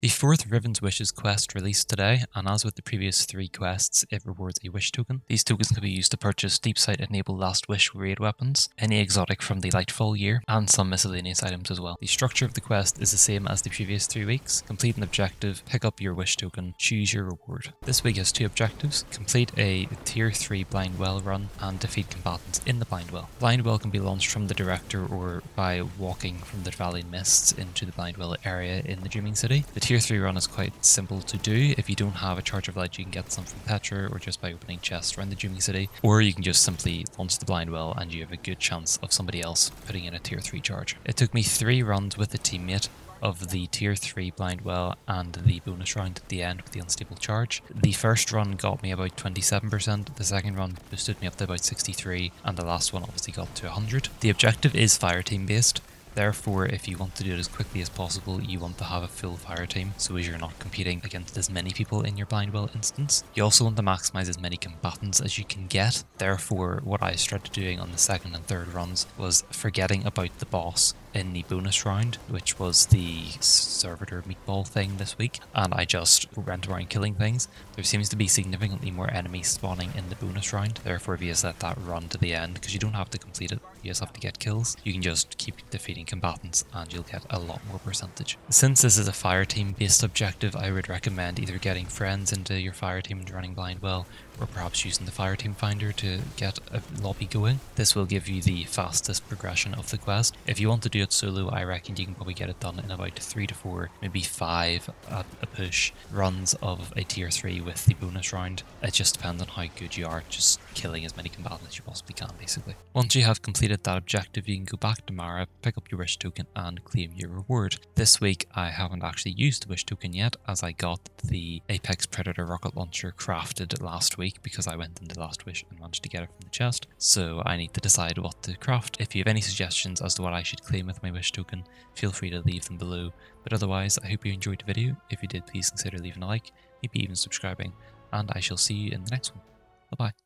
The fourth Riven's Wishes quest released today, and as with the previous three quests, it rewards a wish token. These tokens can be used to purchase Deep Sight enabled Last Wish raid weapons, any exotic from the Lightfall year, and some miscellaneous items as well. The structure of the quest is the same as the previous three weeks. Complete an objective, pick up your wish token, choose your reward. This week has two objectives. Complete a tier 3 blind well run and defeat combatants in the blind well. Blind well can be launched from the director or by walking from Divalian Mists into the blind well area in the Dreaming City. The tier 3 run is quite simple to do. If you don't have a charge of light, you can get some from Petra or just by opening chests around the Dreaming City, or you can just simply launch the blind well and you have a good chance of somebody else putting in a tier 3 charge. It took me three runs with a teammate of the tier 3 blind well and the bonus round at the end with the unstable charge. The first run got me about 27%, the second run boosted me up to about 63 and the last one obviously got to 100. The objective is fire team based Therefore, if you want to do it as quickly as possible, you want to have a full fire team, so as you're not competing against as many people in your blind well instance. You also want to maximize as many combatants as you can get. Therefore, what I started doing on the second and third runs was forgetting about the boss in the bonus round, which was the servitor meatball thing this week, and I just went around killing things. There seems to be significantly more enemies spawning in the bonus round, therefore if you just let that run to the end, because you don't have to complete it, you just have to get kills, you can just keep defeating combatants and you'll get a lot more percentage. Since this is a fire team based objective, I would recommend either getting friends into your fire team and running blind well, or perhaps using the fire team finder to get a lobby going. This will give you the fastest progression of the quest. If you want to do it solo, I reckon you can probably get it done in about 3 to 4, maybe 5 at a push runs of a tier 3 with the bonus round. It just depends on how good you are just killing as many combatants as you possibly can basically. Once you have completed that objective, you can go back to Mara, pick up your wish token and claim your reward. This week I haven't actually used the wish token yet as I got the Apex Predator rocket launcher crafted last week week because I went into Last Wish and managed to get it from the chest. So I need to decide what to craft. If you have any suggestions as to what I should claim with my wish token, feel free to leave them below. But otherwise, I hope you enjoyed the video. If you did, please consider leaving a like, maybe even subscribing, and I shall see you in the next one. Bye bye.